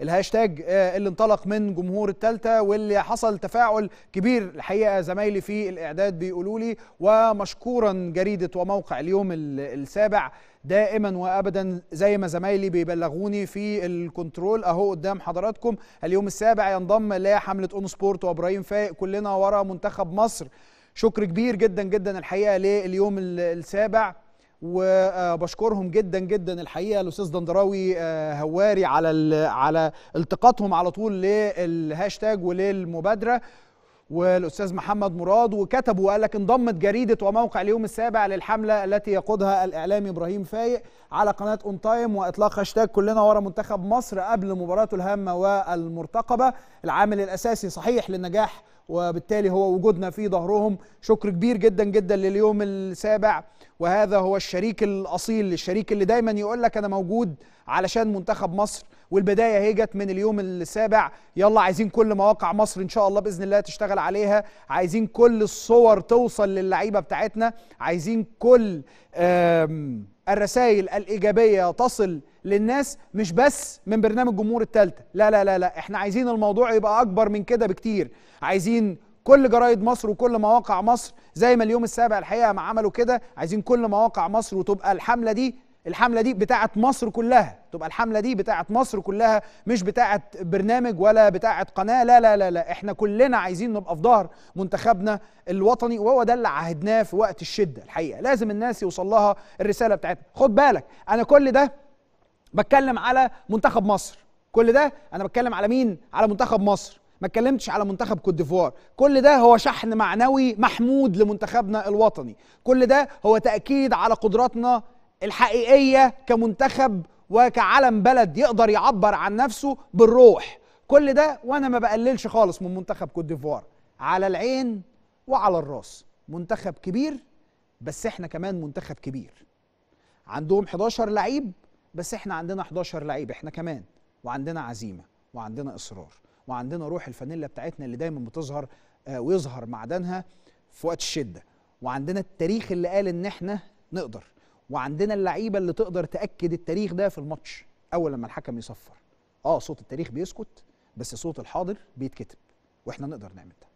الهاشتاج اللي انطلق من جمهور التالتة واللي حصل تفاعل كبير. الحقيقة زمايلي في الإعداد بيقولوا لي ومشكورا جريدة وموقع اليوم السابع. دائما وابدا زي ما زمايلي بيبلغوني في ال control أهو قدام حضراتكم. اليوم السابع ينضم لحملة ON Sport وإبراهيم فايق كلنا ورا منتخب مصر. شكر كبير جدا جدا الحقيقة لليوم السابع. وبشكرهم جدا جدا الحقيقة الأستاذ دندراوي هواري على على التقاطهم على طول للهاشتاج وللمبادرة. والأستاذ محمد مراد وكتبوا وقال لك انضمت جريدة وموقع اليوم السابع للحملة التي يقودها الإعلامي إبراهيم فايق على قناة ON Time وإطلاق هاشتاج كلنا ورا منتخب مصر قبل مباراته الهامة والمرتقبة. العامل الأساسي صحيح للنجاح وبالتالي هو وجودنا في ظهرهم. شكر كبير جدا جدا لليوم السابع. وهذا هو الشريك الأصيل الشريك اللي دايما يقول لك أنا موجود علشان منتخب مصر والبداية هي جت من اليوم السابع. يلا عايزين كل مواقع مصر إن شاء الله بإذن الله تشتغل عليها. عايزين كل الصور توصل للعيبة بتاعتنا. عايزين كل الرسائل الإيجابية تصل للناس مش بس من برنامج جمهور الثالثه لا لا لا لا إحنا عايزين الموضوع يبقى أكبر من كده بكتير. عايزين كل جرايد مصر وكل مواقع مصر زي ما اليوم السابع الحقيقة ما عملوا كده عايزين كل مواقع مصر وتبقى الحملة دي الحملة دي بتاعه مصر كلها. تبقى الحملة دي بتاعه مصر كلها مش بتاعه برنامج ولا بتاعه قناة. لا لا لا لا إحنا كلنا عايزين نبقى في ظهر منتخبنا الوطني وهو ده اللي عهدناه في وقت الشدة الحقيقة. لازم الناس يوصل لها الرسالة بتاعتنا. خد بالك أنا كل ده بتكلم على منتخب مصر. كل ده أنا بتكلم على مين؟ على منتخب مصر. ما اتكلمتش على منتخب كوت ديفوار. كل ده هو شحن معنوي محمود لمنتخبنا الوطني. كل ده هو تأكيد على قدراتنا الحقيقية كمنتخب وكعلم بلد يقدر يعبر عن نفسه بالروح. كل ده وأنا ما بقللش خالص من منتخب كوت ديفوار. على العين وعلى الراس. منتخب كبير بس إحنا كمان منتخب كبير. عندهم 11 لعيب بس إحنا عندنا 11 لعيب إحنا كمان وعندنا عزيمة وعندنا إصرار وعندنا روح الفانيلا بتاعتنا اللي دايما بتظهر آه ويظهر معدنها في وقت الشدة وعندنا التاريخ اللي قال إن إحنا نقدر وعندنا اللعيبة اللي تقدر تأكد التاريخ ده في الماتش أول لما الحكم يصفر. آه صوت التاريخ بيسكت بس صوت الحاضر بيتكتب وإحنا نقدر نعمل ده.